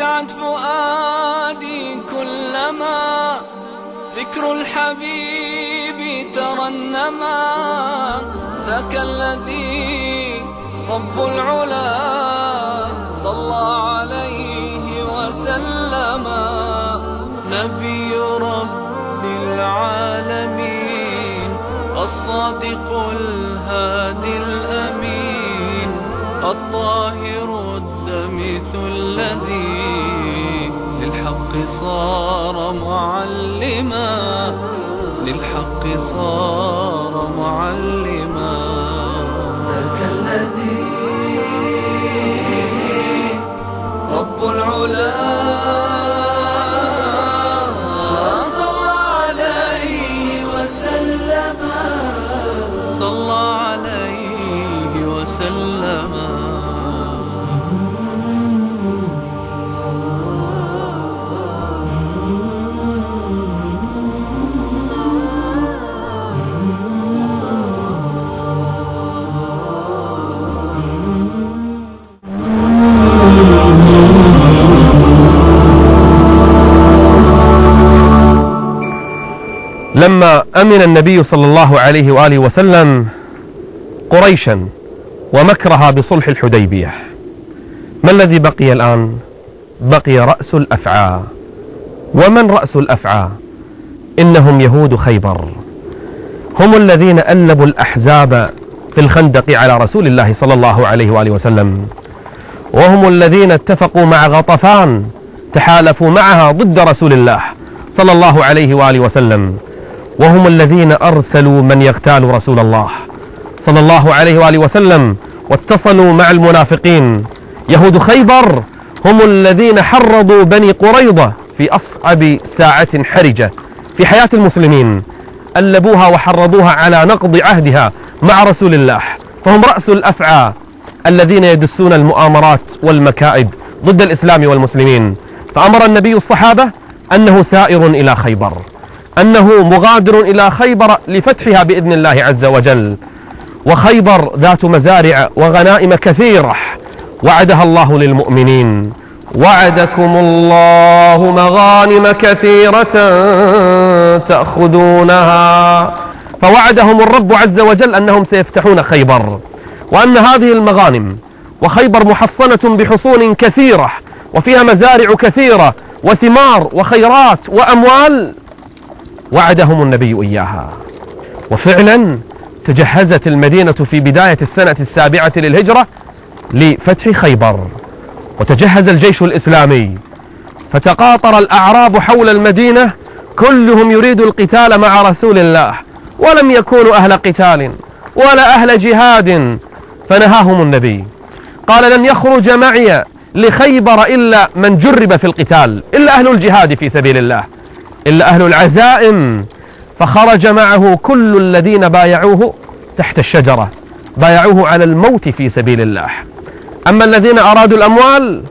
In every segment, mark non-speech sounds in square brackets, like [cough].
أسعد فؤادي كلما ذكر الحبيب ترنما ذاك الذي رب العلا صلى عليه وسلم. نبي رب العالمين الصادق الهادي الأمين الطاهر صار معلما للحق صار معلما. ذاك الذي رب العلا لما أمن النبي صلى الله عليه وآله وسلم قريشا ومكرها بصلح الحديبية ما الذي بقي الآن؟ بقي رأس الأفعى. ومن رأس الأفعى؟ إنهم يهود خيبر. هم الذين ألبوا الأحزاب في الخندق على رسول الله صلى الله عليه وآله وسلم. وهم الذين اتفقوا مع غطفان تحالفوا معها ضد رسول الله صلى الله عليه وآله وسلم. وهم الذين أرسلوا من يغتال رسول الله صلى الله عليه وآله وسلم واتصلوا مع المنافقين. يهود خيبر هم الذين حرضوا بني قريضة في أصعب ساعة حرجة في حياة المسلمين ألبوها وحرضوها على نقض عهدها مع رسول الله. فهم رأس الأفعى الذين يدسون المؤامرات والمكائد ضد الإسلام والمسلمين. فأمر النبي الصحابة أنه سائر إلى خيبر. أنه مغادر إلى خيبر لفتحها بإذن الله عز وجل. وخيبر ذات مزارع وغنائم كثيرة وعدها الله للمؤمنين. وعدكم الله مغانم كثيرة تأخذونها. فوعدهم الرب عز وجل أنهم سيفتحون خيبر. وأن هذه المغانم وخيبر محصنة بحصون كثيرة وفيها مزارع كثيرة وثمار وخيرات وأموال وعدهم النبي إياها. وفعلا تجهزت المدينة في بداية السنة السابعة للهجرة لفتح خيبر وتجهز الجيش الإسلامي. فتقاطر الأعراب حول المدينة كلهم يريد القتال مع رسول الله ولم يكونوا أهل قتال ولا أهل جهاد. فنهاهم النبي. قال لن يخرج معي لخيبر إلا من جرب في القتال إلا أهل الجهاد في سبيل الله. إلا أهل العزائم. فخرج معه كل الذين بايعوه تحت الشجرة بايعوه على الموت في سبيل الله. أما الذين أرادوا الأموال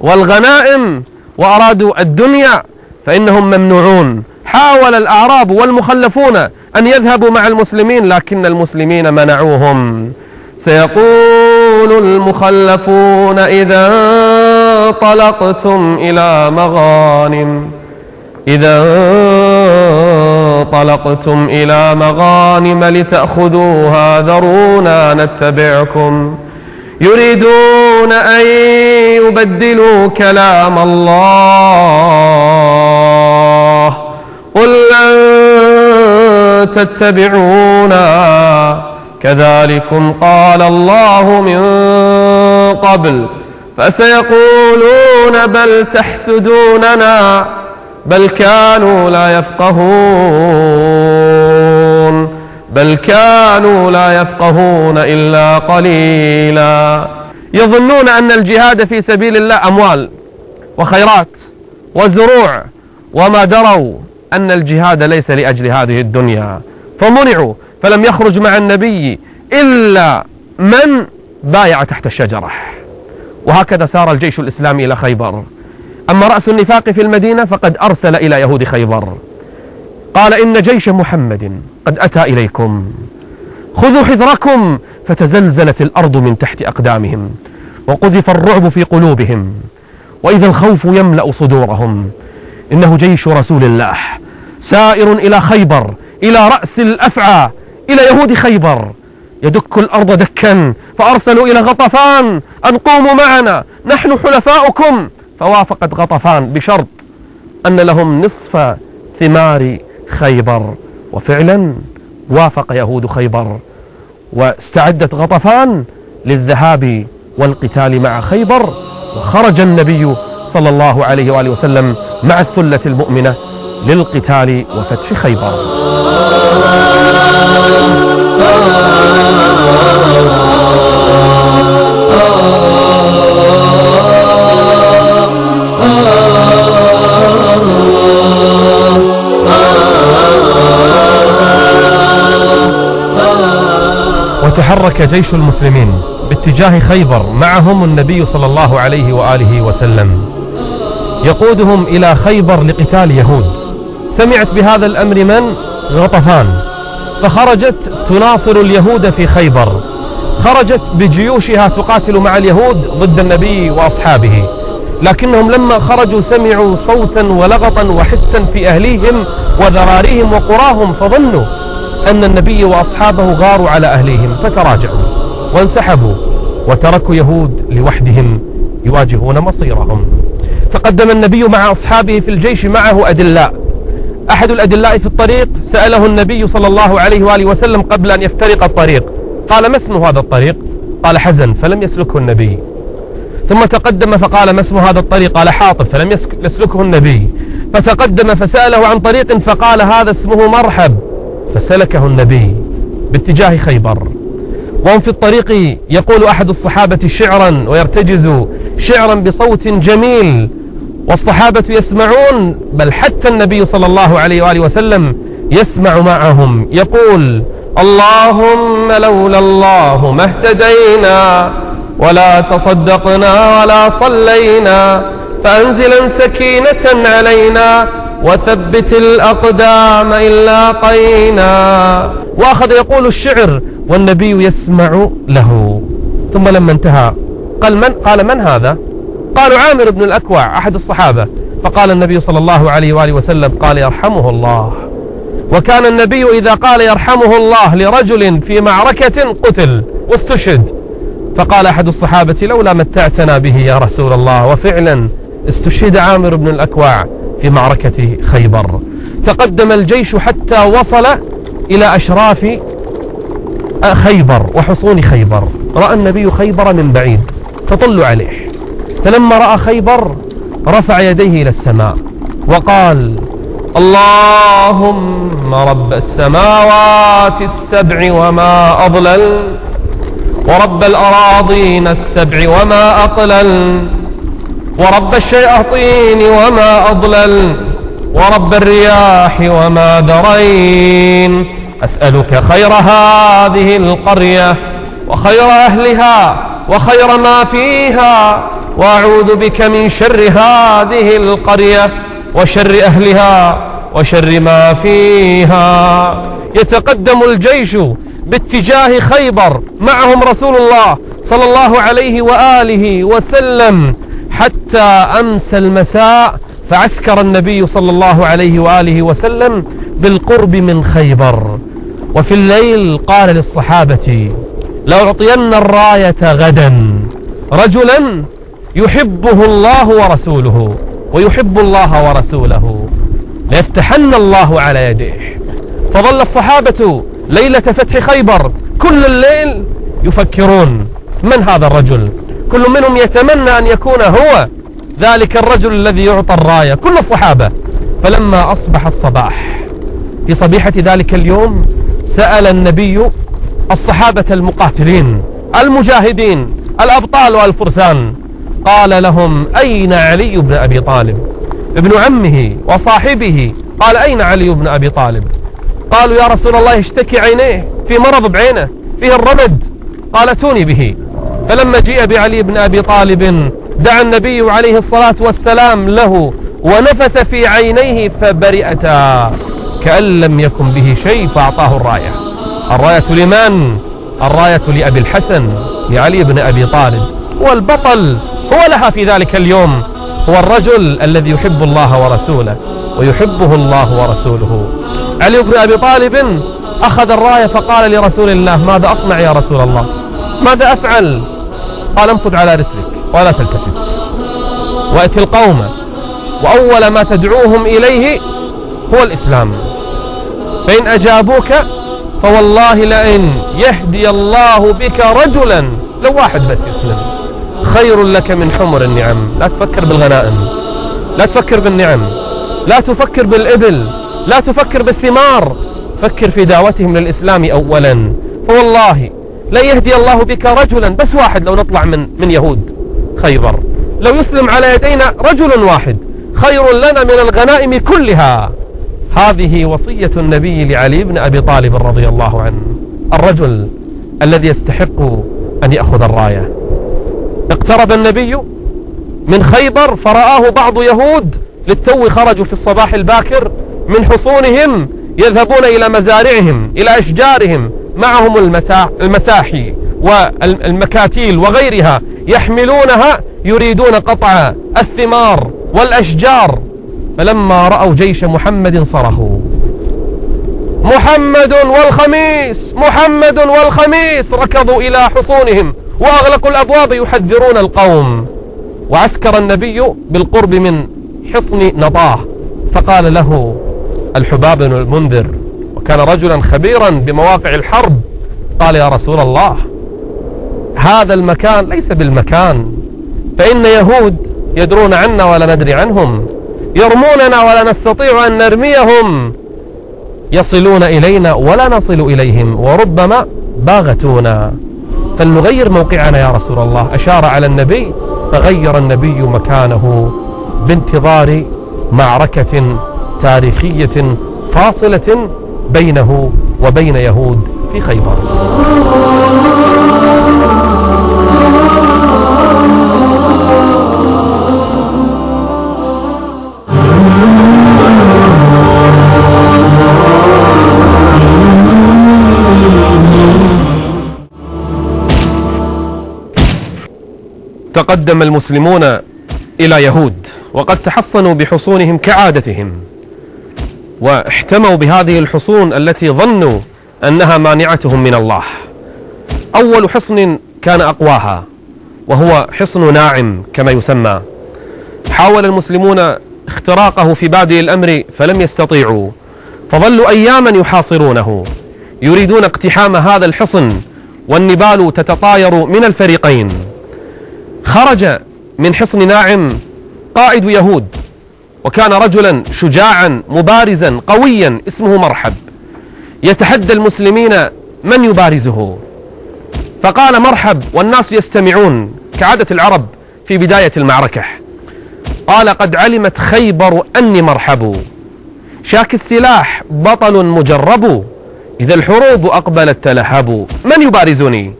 والغنائم وأرادوا الدنيا فإنهم ممنوعون. حاول الأعراب والمخلفون أن يذهبوا مع المسلمين لكن المسلمين منعوهم. سيقول المخلفون إذا انطلقتم إلى مغانم. إذا انطلقتم إلى مغانم لتأخذوها ذرونا نتبعكم. يريدون أن يبدلوا كلام الله. قل لن تتبعونا. كذلكم قال الله من قبل. فسيقولون بل تحسدوننا. بل كانوا لا يفقهون. بل كانوا لا يفقهون إلا قليلا. يظنون أن الجهاد في سبيل الله أموال وخيرات وزروع وما دروا أن الجهاد ليس لأجل هذه الدنيا. فمنعوا فلم يخرج مع النبي إلا من بايع تحت الشجرة. وهكذا سار الجيش الإسلامي إلى خيبر. أما رأس النفاق في المدينة فقد أرسل إلى يهود خيبر. قال إن جيش محمد قد أتى إليكم. خذوا حذركم فتزلزلت الأرض من تحت أقدامهم وقذف الرعب في قلوبهم وإذا الخوف يملأ صدورهم. إنه جيش رسول الله سائر إلى خيبر إلى رأس الأفعى إلى يهود خيبر. يدك الأرض دكا فأرسلوا إلى غطفان أن قوموا معنا نحن حلفاؤكم. فوافقت غطفان بشرط أن لهم نصف ثمار خيبر. وفعلا وافق يهود خيبر. واستعدت غطفان للذهاب والقتال مع خيبر وخرج النبي صلى الله عليه وآله وسلم مع الثلة المؤمنة للقتال وفتح خيبر. [laughs] وتحرك جيش المسلمين باتجاه خيبر معهم النبي صلى الله عليه وآله وسلم. يقودهم إلى خيبر لقتال يهود. سمعت بهذا الأمر من؟ غطفان. فخرجت تناصر اليهود في خيبر. خرجت بجيوشها تقاتل مع اليهود ضد النبي وأصحابه. لكنهم لما خرجوا سمعوا صوتا ولغطا وحسا في أهليهم وذراريهم وقراهم فظنوا أن النبي وأصحابه غاروا على أهليهم فتراجعوا وانسحبوا وتركوا يهود لوحدهم يواجهون مصيرهم. تقدم النبي مع أصحابه في الجيش معه أدلاء. أحد الأدلاء في الطريق سأله النبي صلى الله عليه وآله وسلم قبل أن يفترق الطريق. قال ما اسم هذا الطريق؟ قال حزن فلم يسلكه النبي. ثم تقدم فقال ما اسم هذا الطريق؟ قال حاطب فلم يسلكه النبي. فتقدم فسأله عن طريق فقال هذا اسمه مرحب. فسلكه النبي باتجاه خيبر. وهم في الطريق يقول أحد الصحابة شعرا ويرتجز شعرا بصوت جميل والصحابة يسمعون بل حتى النبي صلى الله عليه وآله وسلم يسمع معهم يقول اللهم لولا الله ما اهتدينا ولا تصدقنا ولا صلينا فأنزلا سكينة علينا وثبت الأقدام إن لاقينا وأخذ يقول الشعر والنبي يسمع له. ثم لما انتهى قال من, قال من هذا؟ قالوا عامر بن الأكوع أحد الصحابة. فقال النبي صلى الله عليه وآله وسلم قال يرحمه الله. وكان النبي إذا قال يرحمه الله لرجل في معركة قتل واستشهد. فقال أحد الصحابة لولا متعتنا به يا رسول الله وفعلا استشهد عامر بن الأكوع. في معركة خيبر. تقدم الجيش حتى وصل إلى أشراف خيبر وحصون خيبر. رأى النبي خيبر من بعيد تطل عليه. فلما رأى خيبر رفع يديه إلى السماء وقال اللهم رب السماوات السبع وما أضلل ورب الأراضين السبع وما أقلل ورب الشياطين وما أضلل ورب الرياح وما درين أسألك خير هذه القرية وخير أهلها وخير ما فيها وأعوذ بك من شر هذه القرية وشر أهلها وشر ما فيها. يتقدم الجيش باتجاه خيبر معهم رسول الله صلى الله عليه وآله وسلم. حتى أمس المساء فعسكر النبي صلى الله عليه وآله وسلم بالقرب من خيبر. وفي الليل قال للصحابة لأعطين الراية غدا رجلا يحبه الله ورسوله ويحب الله ورسوله ليفتحن الله على يديه فظل الصحابة ليلة فتح خيبر. كل الليل يفكرون من هذا الرجل؟ كل منهم يتمنى أن يكون هو ذلك الرجل الذي يعطى الراية كل الصحابة. فلما أصبح الصباح في صبيحة ذلك اليوم سأل النبي الصحابة المقاتلين المجاهدين الأبطال والفرسان قال لهم أين علي بن أبي طالب؟ ابن عمه وصاحبه قال أين علي بن أبي طالب؟ قالوا يا رسول الله يشتكي عينيه في مرض بعينه فيه الرمد. قال أتوني به. فلما جيء بعلي بن أبي طالب دعا النبي عليه الصلاة والسلام له ونفث في عينيه فبرئتا كأن لم يكن به شيء فأعطاه الراية. الراية لمن؟ الراية لأبي الحسن لعلي بن أبي طالب. هو البطل هو لها في ذلك اليوم هو الرجل الذي يحب الله ورسوله ويحبه الله ورسوله. علي بن أبي طالب أخذ الراية فقال لرسول الله ماذا أصنع يا رسول الله؟ ماذا أفعل؟ قال انفذ على رسلك ولا تلتفت. وأتي القوم وأول ما تدعوهم إليه هو الإسلام. فإن أجابوك فوالله لئن يهدي الله بك رجلا لو واحد بس يسلم. خير لك من حمر النعم. لا تفكر بالغنائم لا تفكر بالنعم لا تفكر بالإبل لا تفكر بالثمار. فكر في دعوتهم للإسلام أولا. فوالله لا يهدي الله بك رجلا بس واحد لو نطلع من من يهود. خيبر. لو يسلم على يدينا رجل واحد خير لنا من الغنائم كلها. هذه وصية النبي لعلي بن أبي طالب رضي الله عنه. الرجل الذي يستحق أن يأخذ الراية. اقترب النبي من خيبر فرآه بعض يهود للتو خرجوا في الصباح الباكر من حصونهم يذهبون إلى مزارعهم إلى أشجارهم. معهم المساحي والمكاتيل وغيرها يحملونها يريدون قطع الثمار والأشجار. فلما رأوا جيش محمد صرخوا. محمد والخميس! محمد والخميس! ركضوا إلى حصونهم وأغلقوا الأبواب يحذرون القوم. وعسكر النبي بالقرب من حصن نطاه فقال له الحباب بن المنذر وكان رجلا خبيرا بمواقع الحرب. قال يا رسول الله هذا المكان ليس بالمكان فإن يهود يدرون عنا ولا ندري عنهم يرموننا ولا نستطيع أن نرميهم يصلون إلينا ولا نصل إليهم وربما باغتونا. فلنغير موقعنا يا رسول الله. أشار على النبي فغير النبي مكانه بانتظار معركة تاريخية فاصلة بينه وبين يهود في خيبر. تقدم المسلمون إلى يهود وقد تحصنوا بحصونهم كعادتهم. واحتموا بهذه الحصون التي ظنوا أنها مانعتهم من الله. أول حصن كان أقواها وهو حصن ناعم كما يسمى. حاول المسلمون اختراقه في بادئ الأمر فلم يستطيعوا فظلوا أياما يحاصرونه يريدون اقتحام هذا الحصن والنبال تتطاير من الفريقين. خرج من حصن ناعم قائد يهود وكان رجلا شجاعا مبارزا قويا اسمه مرحب. يتحدى المسلمين من يبارزه. فقال مرحب والناس يستمعون كعادة العرب في بداية المعركة. قال قد علمت خيبر أني مرحب. شاك السلاح بطل مجرب. إذا الحروب أقبلت تلهب من يبارزني؟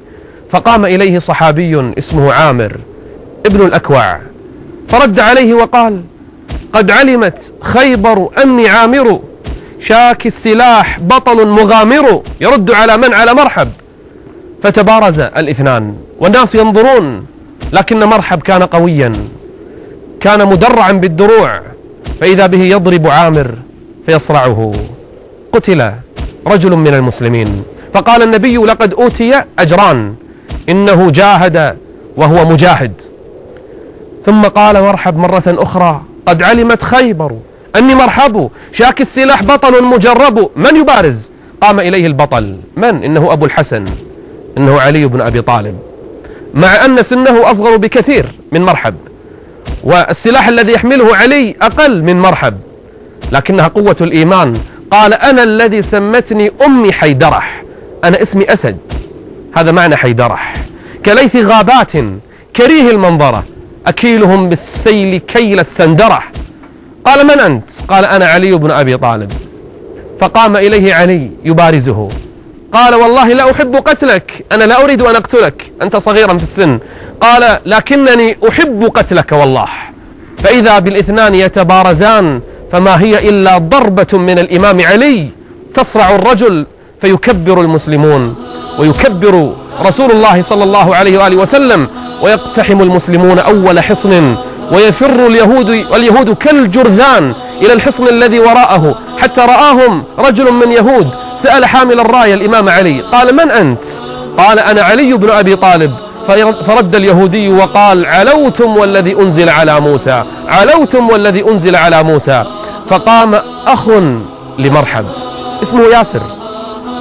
فقام إليه صحابي اسمه عامر ابن الأكوع. فرد عليه وقال قد علمت خيبر أني عامر. شاك السلاح بطل مغامر يرد على من على مرحب. فتبارز الاثنان والناس ينظرون لكن مرحب كان قويا. كان مدرعا بالدروع فإذا به يضرب عامر فيصرعه. قتل رجل من المسلمين. فقال النبي لقد أوتي أجران إنه جاهد وهو مجاهد. ثم قال مرحب مرة أخرى قد علمت خيبر أني مرحب شاك السلاح بطل مجرب. من يبارز؟ قام إليه البطل. من؟ إنه أبو الحسن. إنه علي بن أبي طالب. مع أن سنه أصغر بكثير من مرحب والسلاح الذي يحمله علي أقل من مرحب. لكنها قوة الإيمان. قال أنا الذي سمتني أمي حيدرح أنا اسمي أسد. هذا معنى حيدرح كليث غابات كريه المنظرة. أكيلهم بالسيل كيل السندرح قال من أنت؟ قال أنا علي بن أبي طالب. فقام إليه علي يبارزه. قال والله لا أحب قتلك. أنا لا أريد أن أقتلك. أنت صغيرا في السن. قال لكنني أحب قتلك والله. فإذا بالإثنان يتبارزان فما هي إلا ضربة من الإمام علي. تصرع الرجل فيكبر المسلمون. ويكبر رسول الله صلى الله عليه وآله وسلم. ويقتحم المسلمون أول حصن ويفر اليهود واليهود كالجرذان إلى الحصن الذي وراءه. حتى رآهم رجل من يهود سأل حامل الراية الإمام علي قال من أنت؟ قال أنا علي بن أبي طالب. فرد اليهودي وقال علوتم والذي أنزل على موسى علوتم والذي أنزل على موسى. فقام أخ لمرحب اسمه ياسر.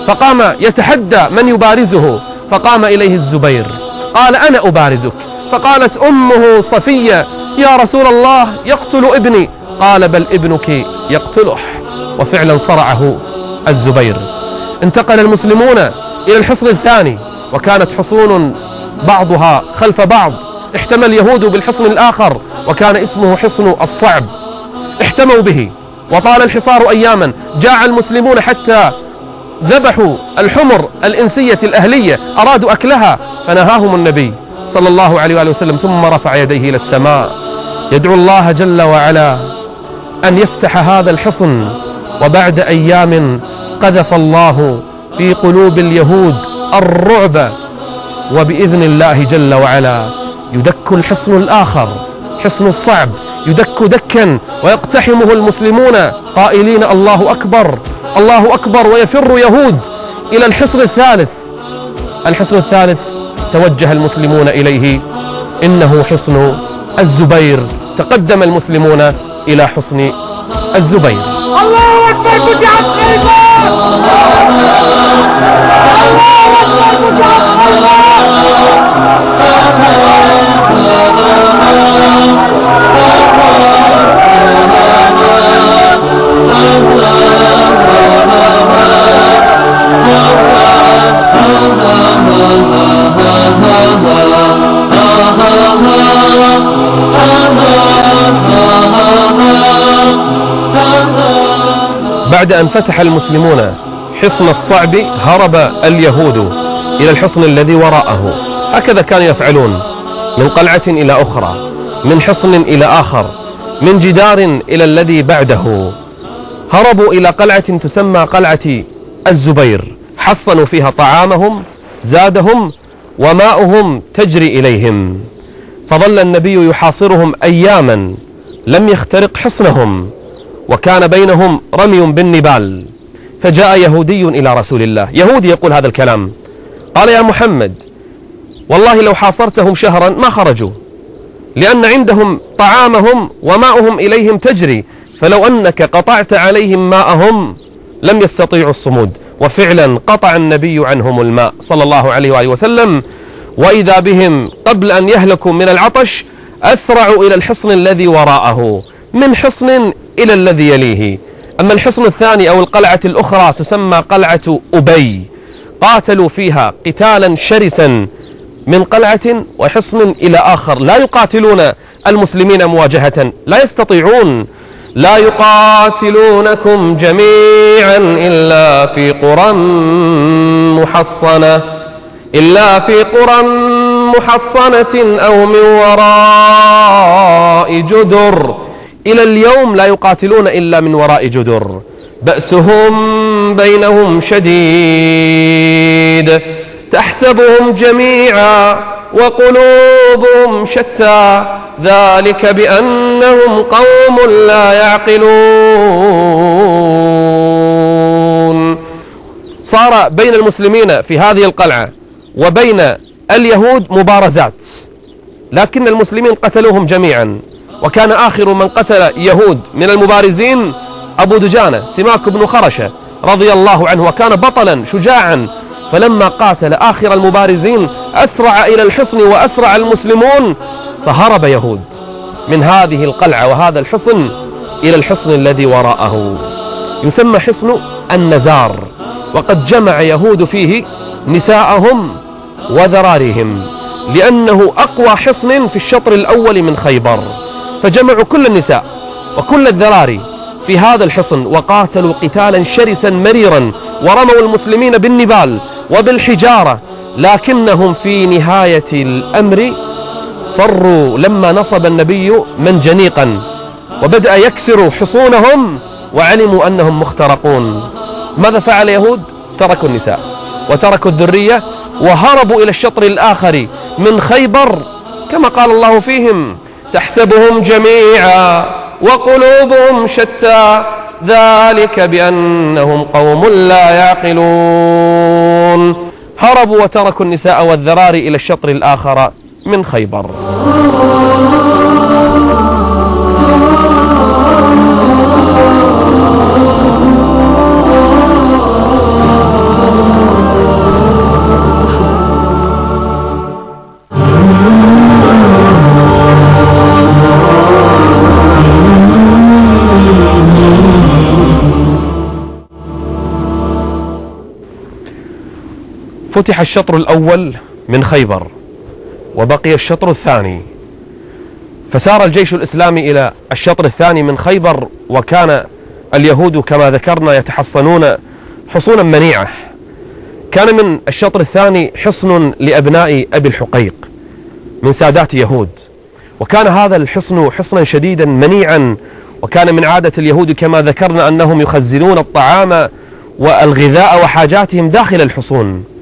فقام يتحدى من يبارزه فقام إليه الزبير. قال أنا أبارزك. فقالت أمه صفية يا رسول الله يقتل ابني. قال بل ابنك يقتله. وفعلا صرعه الزبير. انتقل المسلمون إلى الحصن الثاني وكانت حصون بعضها خلف بعض. احتمى اليهود بالحصن الآخر وكان اسمه حصن الصعب. احتموا به وطال الحصار أياما. جاع المسلمون حتى ذبحوا الحمر الإنسية الأهلية أرادوا أكلها فنهاهم النبي صلى الله عليه وآله وسلم ثم رفع يديه إلى السماء. يدعو الله جل وعلا أن يفتح هذا الحصن وبعد أيام قذف الله في قلوب اليهود الرعب وبإذن الله جل وعلا يدك الحصن الآخر حصن الصعب يدك دكا ويقتحمه المسلمون قائلين الله أكبر. الله أكبر ويفر يهود إلى الحصن الثالث. الحصن الثالث توجه المسلمون إليه. إنه حصن الزبير. تقدم المسلمون إلى حصن الزبير. الله أكبر فتحت خيبر بعد أن فتح المسلمون حصن الصعب هرب اليهود إلى الحصن الذي وراءه. هكذا كانوا يفعلون من قلعة إلى أخرى من حصن إلى آخر من جدار إلى الذي بعده. هربوا إلى قلعة تسمى قلعة الزبير. حصنوا فيها طعامهم زادهم وماؤهم تجري إليهم. فظل النبي يحاصرهم أياما لم يخترق حصنهم وكان بينهم رمي بالنبال. فجاء يهودي إلى رسول الله. يهودي يقول هذا الكلام. قال يا محمد والله لو حاصرتهم شهرا ما خرجوا لأن عندهم طعامهم وماؤهم إليهم تجري فلو أنك قطعت عليهم ماءهم لم يستطيعوا الصمود. وفعلا قطع النبي عنهم الماء صلى الله عليه وآله وسلم وإذا بهم قبل أن يهلكوا من العطش أسرعوا إلى الحصن الذي وراءه من حصن إلى الذي يليه. أما الحصن الثاني أو القلعة الأخرى تسمى قلعة أبي قاتلوا فيها قتالا شرسا من قلعة وحصن إلى آخر. لا يقاتلون المسلمين مواجهة لا يستطيعون لا يقاتلونكم جميعا إلا في قرى محصنة إلا في قرى محصنة أو من وراء جدر. إلى اليوم لا يقاتلون إلا من وراء جدر. بأسهم بينهم شديد تحسبهم جميعا. وقلوبهم شتى. ذلك بأنهم قوم لا يعقلون. صار بين المسلمين في هذه القلعة وبين اليهود مبارزات لكن المسلمين قتلوهم جميعا. وكان آخر من قتل يهود من المبارزين أبو دجانة سماك بن خرشة رضي الله عنه وكان بطلا شجاعا فلما قاتل آخر المبارزين أسرع إلى الحصن وأسرع المسلمون فهرب يهود من هذه القلعة وهذا الحصن إلى الحصن الذي وراءه. يسمى حصن النزار وقد جمع يهود فيه نساءهم وذراريهم لأنه أقوى حصن في الشطر الأول من خيبر. فجمعوا كل النساء وكل الذراري في هذا الحصن وقاتلوا قتالا شرسا مريرا ورموا المسلمين بالنبال وبالحجارة لكنهم في نهاية الأمر فروا لما نصب النبي منجنيقا وبدأ يكسر حصونهم وعلموا أنهم مخترقون. ماذا فعل يهود؟ تركوا النساء وتركوا الذرية وهربوا إلى الشطر الآخر من خيبر كما قال الله فيهم تحسبهم جميعا وقلوبهم شتى ذلك بأنهم قوم لا يعقلون. هربوا وتركوا النساء والذراري إلى الشطر الآخر من خيبر. فتح الشطر الأول من خيبر وبقي الشطر الثاني. فسار الجيش الإسلامي إلى الشطر الثاني من خيبر وكان اليهود كما ذكرنا يتحصنون حصونا منيعة. كان من الشطر الثاني حصن لأبناء أبي الحقيق من سادات يهود. وكان هذا الحصن حصنا شديدا منيعا وكان من عادة اليهود كما ذكرنا أنهم يخزنون الطعام والغذاء وحاجاتهم داخل الحصون.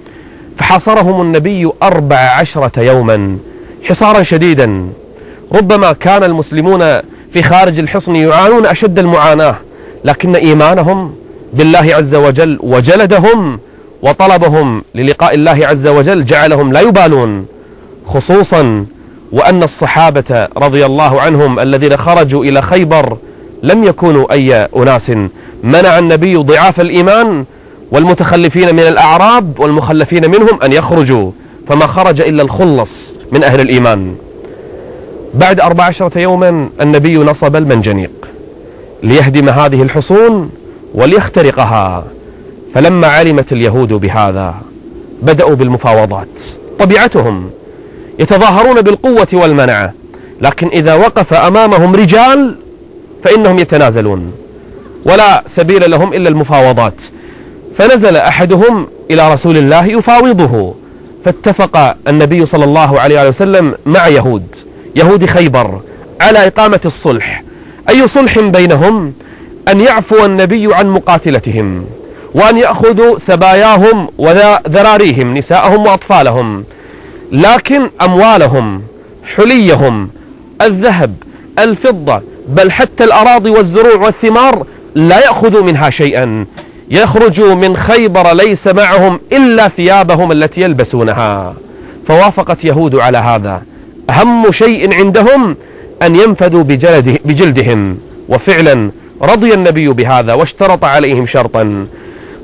فحاصرهم النبي أربع عشرة يوما حصارا شديدا. ربما كان المسلمون في خارج الحصن يعانون أشد المعاناة لكن إيمانهم بالله عز وجل وجلدهم وطلبهم للقاء الله عز وجل جعلهم لا يبالون. خصوصا وأن الصحابة رضي الله عنهم الذين خرجوا إلى خيبر لم يكونوا أي أناس. منع النبي ضعاف الإيمان والمتخلفين من الأعراب والمخلفين منهم أن يخرجوا فما خرج إلا الخلص من أهل الإيمان. بعد أربع عشرة يوما النبي نصب المنجنيق ليهدم هذه الحصون وليخترقها فلما علمت اليهود بهذا بدأوا بالمفاوضات. طبيعتهم يتظاهرون بالقوة والمنعة لكن إذا وقف أمامهم رجال فإنهم يتنازلون. ولا سبيل لهم إلا المفاوضات. فنزل أحدهم إلى رسول الله يفاوضه. فاتفق النبي صلى الله عليه وسلم مع يهود. يهود خيبر على إقامة الصلح. أي صلح بينهم؟ أن يعفو النبي عن مقاتلتهم. وأن يأخذوا سباياهم وذراريهم نساءهم وأطفالهم. لكن أموالهم حليهم الذهب الفضة بل حتى الأراضي والزروع والثمار لا يأخذوا منها شيئا. يخرجوا من خيبر ليس معهم إلا ثيابهم التي يلبسونها. فوافقت يهود على هذا. أهم شيء عندهم أن ينفذوا بجلده بجلدهم. وفعلا رضي النبي بهذا واشترط عليهم شرطا.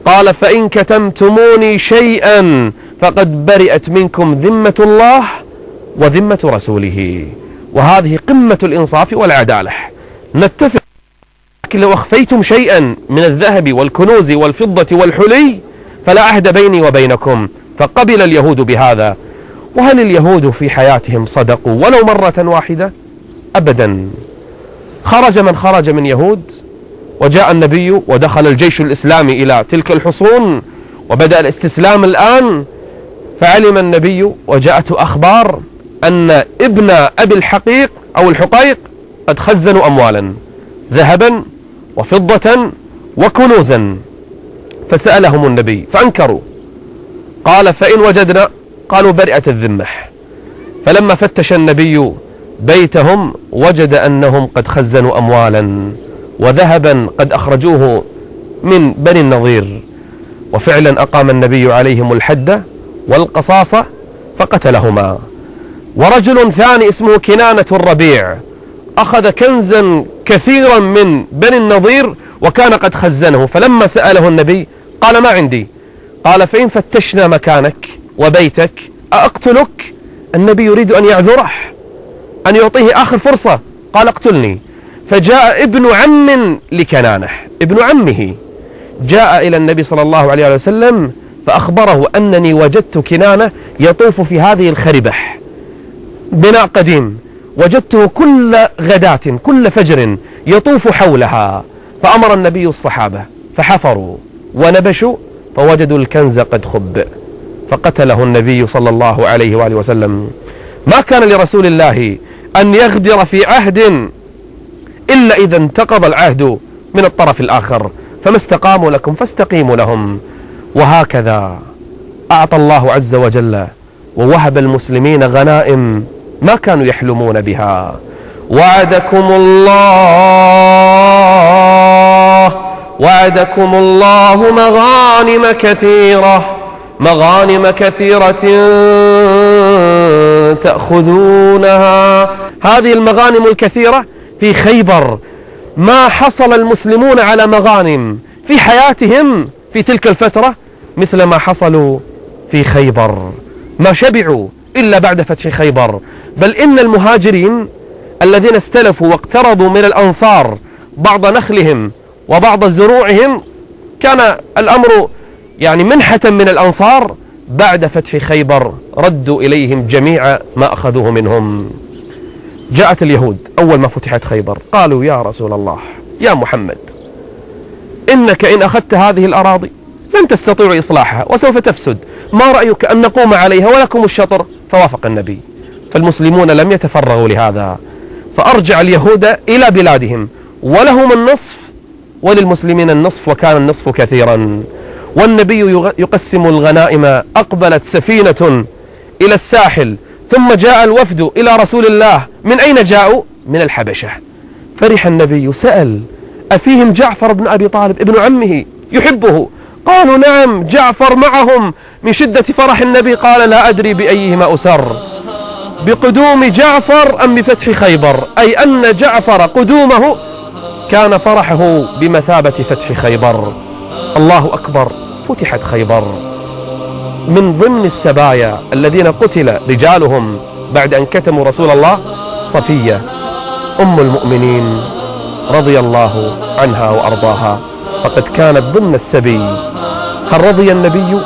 قال فإن كتمتموني شيئا فقد برئت منكم ذمة الله وذمة رسوله. وهذه قمة الإنصاف والعدالة. نتفق لكن لو أخفيتم شيئا من الذهب والكنوز والفضة والحلي فلا عهد بيني وبينكم فقبل اليهود بهذا. وهل اليهود في حياتهم صدقوا ولو مرة واحدة؟ أبدا. خرج من خرج من يهود وجاء النبي ودخل الجيش الإسلامي إلى تلك الحصون وبدأ الاستسلام الآن. فعلم النبي وجاءته أخبار أن ابن أبي الحقيق أو الحقيق قد خزنوا أموالا ذهبا وفضة وكنوزا. فسألهم النبي فأنكروا. قال فإن وجدنا قالوا برئة الذمة فلما فتش النبي بيتهم وجد أنهم قد خزنوا أموالا وذهبا قد أخرجوه من بني النظير. وفعلا أقام النبي عليهم الحد والقصاصة فقتلهما. ورجل ثاني اسمه كنانة الربيع أخذ كنزا كثيرا من بني النظير وكان قد خزنه. فلما سأله النبي قال ما عندي؟ قال فإن فتشنا مكانك وبيتك أقتلك النبي يريد أن يعذره أن يعطيه آخر فرصة. قال اقتلني. فجاء ابن عم لكنانة ابن عمه. جاء إلى النبي صلى الله عليه وسلم فأخبره أنني وجدت كنانة يطوف في هذه الخربح. بناء قديم. وجدته كل غداة كل فجر يطوف حولها. فأمر النبي الصحابة فحفروا ونبشوا فوجدوا الكنز قد خب. فقتله النبي صلى الله عليه وآله وسلم. ما كان لرسول الله أن يغدر في عهد إلا إذا انتقض العهد من الطرف الآخر. فما استقاموا لكم فاستقيموا لهم. وهكذا أعطى الله عز وجل ووهب المسلمين غنائم ما كانوا يحلمون بها. وعدكم الله وعدكم الله مغانم كثيرة مغانم كثيرة تأخذونها. هذه المغانم الكثيرة في خيبر. ما حصل المسلمون على مغانم في حياتهم في تلك الفترة مثل ما حصلوا في خيبر. ما شبعوا إلا بعد فتح خيبر. بل إن المهاجرين الذين استلفوا واقترضوا من الأنصار بعض نخلهم وبعض زروعهم كان الأمر يعني منحة من الأنصار بعد فتح خيبر. ردوا إليهم جميع ما أخذوه منهم. جاءت اليهود أول ما فتحت خيبر قالوا يا رسول الله يا محمد إنك إن أخذت هذه الأراضي لن تستطيعوا إصلاحها وسوف تفسد. ما رأيك أن نقوم عليها ولكم الشطر؟ فوافق النبي. فالمسلمون لم يتفرغوا لهذا. فأرجع اليهود إلى بلادهم ولهم النصف وللمسلمين النصف وكان النصف كثيرا. والنبي يقسم الغنائم أقبلت سفينة إلى الساحل ثم جاء الوفد إلى رسول الله. من أين جاءوا؟ من الحبشة. فرح النبي سأل أفيهم جعفر بن أبي طالب ابن عمه يحبه؟ قالوا نعم جعفر معهم. من شدة فرح النبي قال لا أدري بأيهما أسر. بقدوم جعفر أم بفتح خيبر؟ أي أن جعفر قدومه كان فرحه بمثابة فتح خيبر. الله أكبر فتحت خيبر. من ضمن السبايا الذين قتل رجالهم بعد أن كتموا رسول الله صفية أم المؤمنين رضي الله عنها وأرضاها. فقد كانت ضمن السبي. هل رضي النبي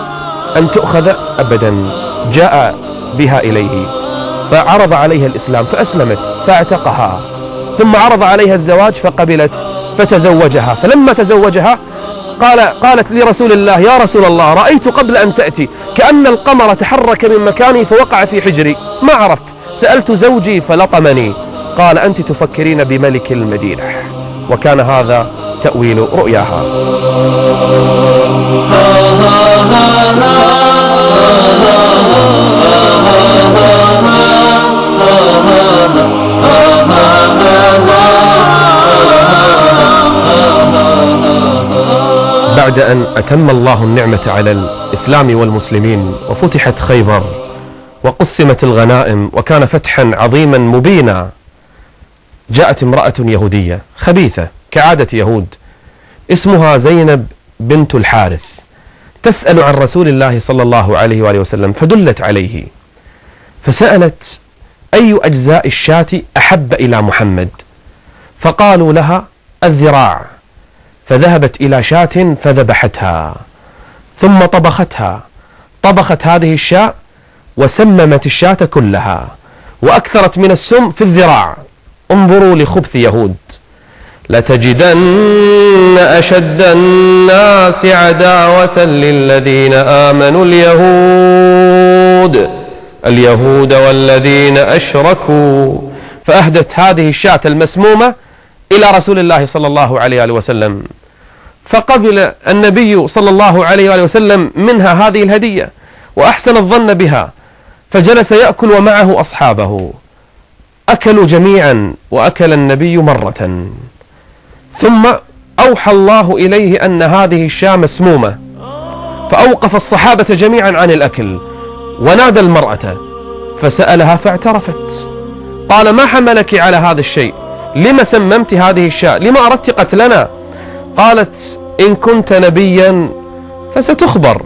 أن تؤخذ أبدا؟ جاء بها إليه فعرض عليها الإسلام فأسلمت فاعتقها ثم عرض عليها الزواج فقبلت فتزوجها فلما تزوجها قال قالت لرسول الله يا رسول الله رأيت قبل أن تأتي كأن القمر تحرك من مكاني فوقع في حجري ما عرفت سألت زوجي فلطمني قال أنت تفكرين بملك المدينة وكان هذا تأويل رؤياها. بعد أن أتم الله النعمة على الإسلام والمسلمين وفتحت خيبر وقسمت الغنائم وكان فتحا عظيما مبينا جاءت امرأة يهودية خبيثة كعادة يهود اسمها زينب بنت الحارث. تسأل عن رسول الله صلى الله عليه وآله وسلم فدلت عليه. فسألت أي أجزاء الشاة أحب إلى محمد؟ فقالوا لها الذراع. فذهبت إلى شاة فذبحتها ثم طبختها. طبخت هذه الشاة وسممت الشاة كلها وأكثرت من السم في الذراع. انظروا لخبث يهود. لتجدن أشد الناس عداوة للذين آمنوا اليهود. اليهود والذين أشركوا. فأهدت هذه الشاة المسمومة إلى رسول الله صلى الله عليه وسلم. فقبل النبي صلى الله عليه وآله وسلم منها هذه الهدية وأحسن الظن بها فجلس يأكل ومعه أصحابه. أكلوا جميعا وأكل النبي مرة. ثم أوحى الله إليه أن هذه الشاة مسمومة. فأوقف الصحابة جميعا عن الأكل ونادى المرأة فسألها فاعترفت. قال ما حملك على هذا الشيء؟ لما سممت هذه الشاة؟ لما أردت قتلنا؟ قالت إن كنت نبيا فستخبر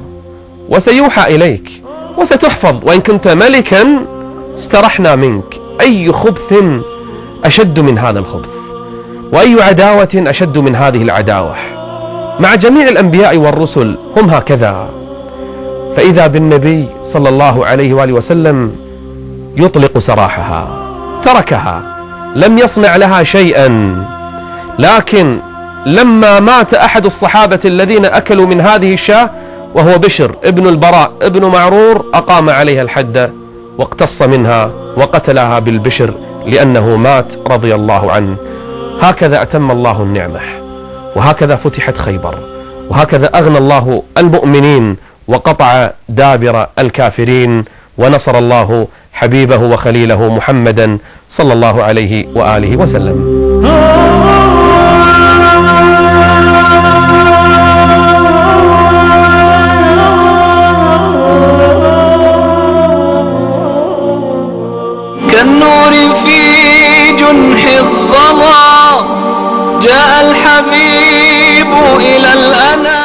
وسيوحى إليك وستحفظ وإن كنت ملكا استرحنا منك. أي خبث أشد من هذا الخبث؟ وأي عداوة أشد من هذه العداوة؟ مع جميع الأنبياء والرسل هم هكذا. فإذا بالنبي صلى الله عليه وآله وسلم يطلق سراحها تركها لم يصنع لها شيئا. لكن لما مات أحد الصحابة الذين أكلوا من هذه الشاة وهو بشر ابن البراء ابن معرور أقام عليها الحد واقتص منها وقتلها بالبشر لأنه مات رضي الله عنه. هكذا أتم الله النعمة وهكذا فتحت خيبر وهكذا أغنى الله المؤمنين وقطع دابر الكافرين ونصر الله حبيبه وخليله محمدا صلى الله عليه وآله وسلم. جاء الحبيب إلى الأنام.